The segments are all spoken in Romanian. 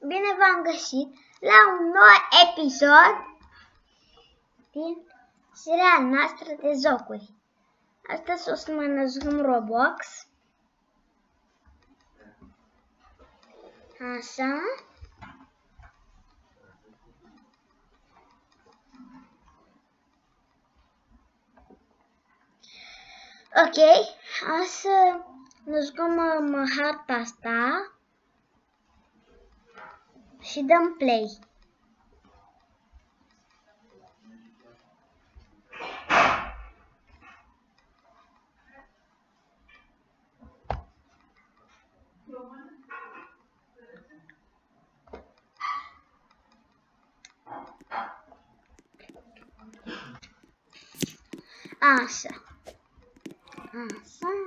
Bine v-am găsit la un nou episod din seria noastră de jocuri. Astăzi o să mă năzgăm Roblox. Așa. Ok, o să ne jucăm harta asta și dăm play. Așa. Așa.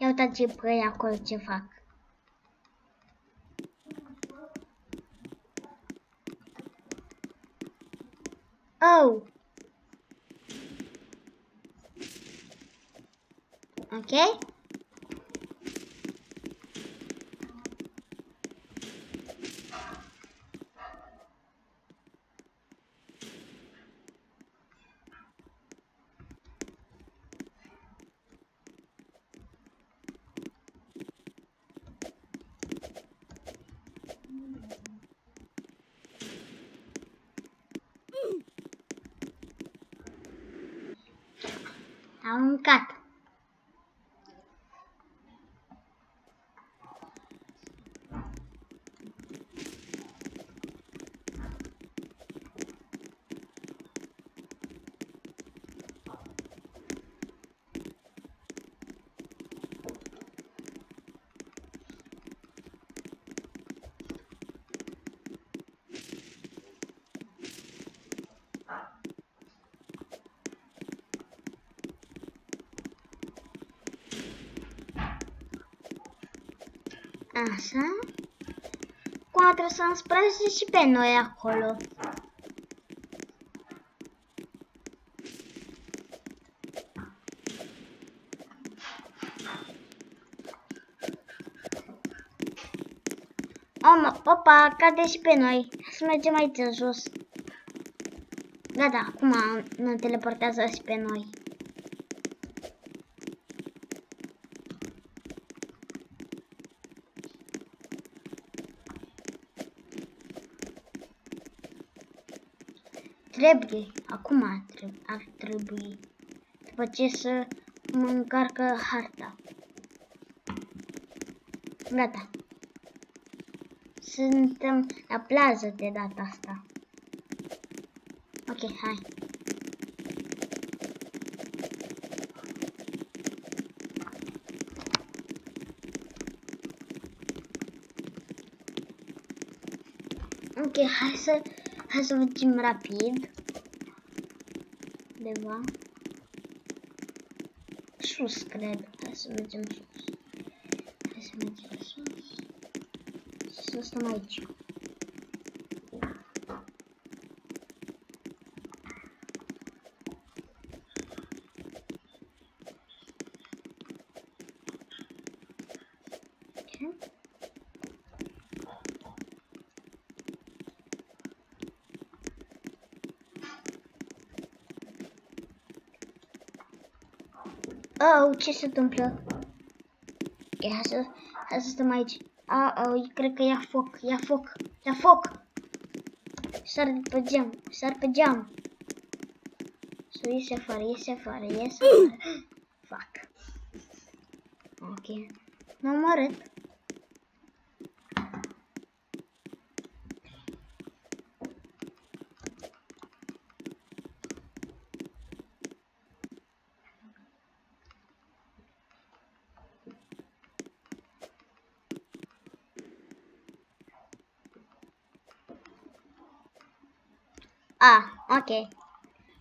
Ia uitați ce băi acolo ce fac. Oh! Ok? Am mâncat. Așa. Acum trebuie să însprăște și pe noi acolo. Om, opa, cade și pe noi. Să mergem aici jos. Gata, acum ne teleportează și pe noi. Trebuie, acum ar trebui, după ce să mă încarcă harta. Gata. Suntem la plază de data asta. Ok, hai. Ok, hai să Hai să mergem rapid. Undeva. Sus, cred. Hai să mergem sus. Hai să mergem sus. Și Oh, ce se întâmplă? Ok, hai să, hai să stăm aici. Ah, oh, cred că ia foc, ia foc, ia foc! Sar pe geam, sar pe geam. Să iese afară, iese afară, iese afară. Fuck. Ok. M-am arăt. A, ok.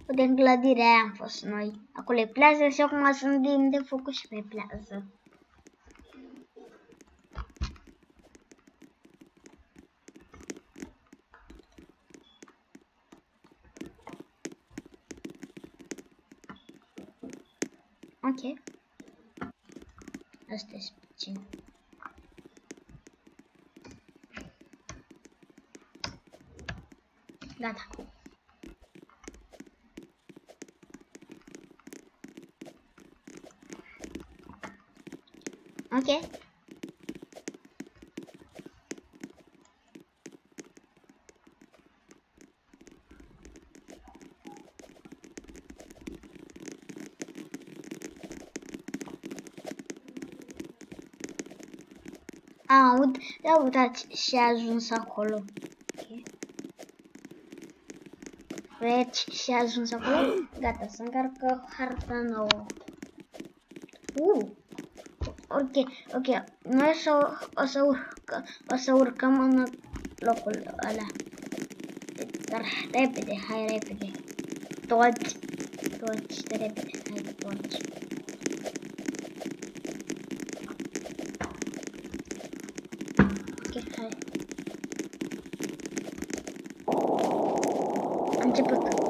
Uite, în clădirea aia am fost noi. Acolo e plază și acum sunt din de făcut și pe plază. Ok. Asta e puțin. Gata. Ok. Aud, ia uitați și a ajuns acolo. Okay. Deci și a ajuns acolo. Gata, să încarcă harta nouă. Uh. Ok, ok. Noi o să, o să, urcă, o să urcăm în locul ăla. Dar repede, hai repede. Toți, toți, repede, hai toți. Ok, hai. Am început.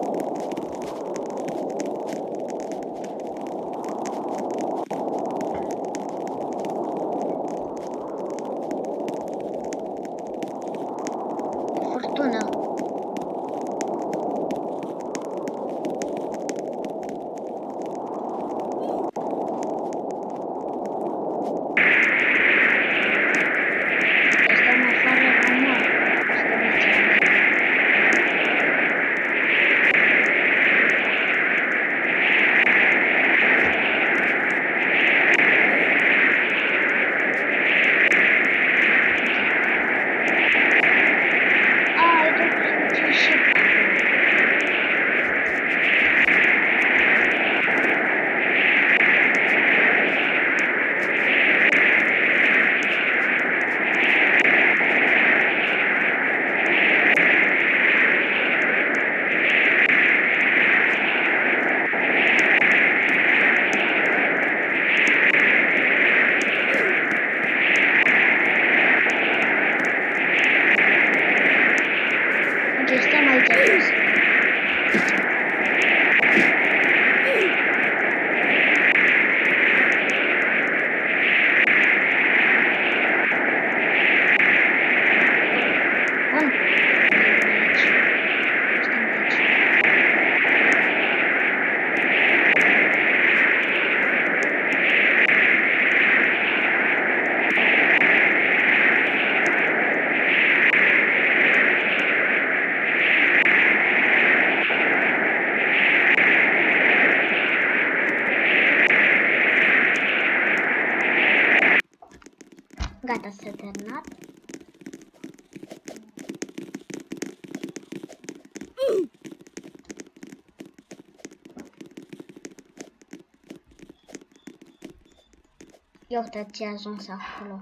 Ia uite ce a ajuns acolo.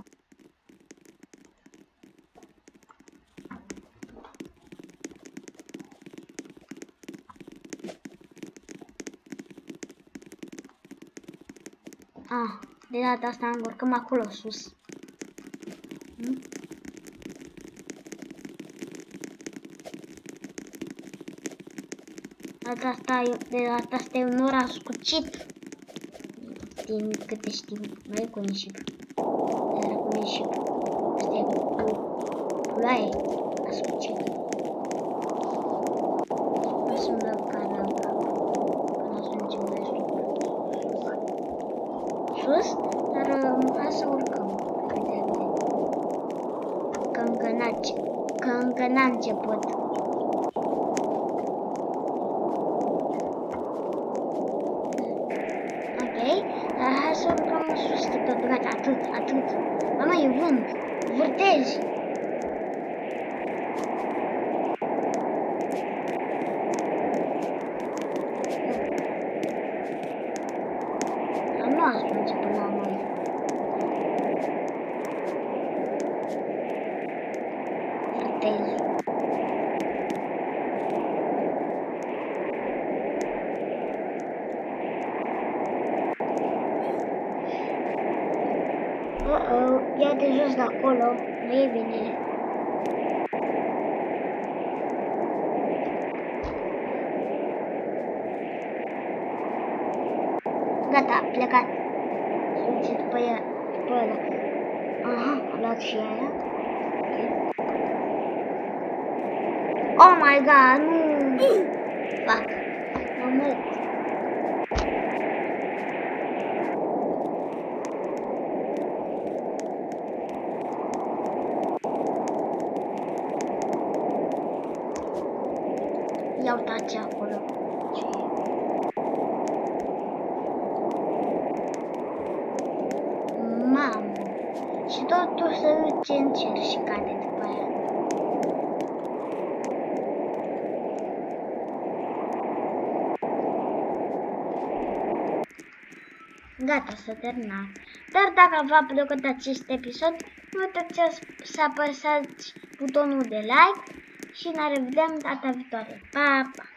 Ah, de data asta urcăm acolo sus. Hmm? Data asta, e- de data asta e un oraș cucit. Din câte știm, mai e cu nisip. Era cu nisip. Asta e cu ploaie. Ascucit. O să-mi dau cara în cap. Când ajungem mai sus. Sus? Dar um, hai să urcăm. Repede. Că încă n-a, ce- că încă n-a început. Ok, dar hai să urcăm sus de tot. Gata, atât, atât. Mama, e vânt. Vârtezi. Dar nu ajunge până la noi. Vârtezi. De jos de acolo, nu e a plecat. Duce după el, după. Aha, a luat. Oh my god! Fuck. Ia uitați acolo. Ce e. Mamă! Și totul se duce în cer și cade după aia. Gata, s-a terminat. Dar dacă v-a plăcut acest episod, nu uitați să apăsați butonul de like și ne revedem data viitoare. Pa, pa!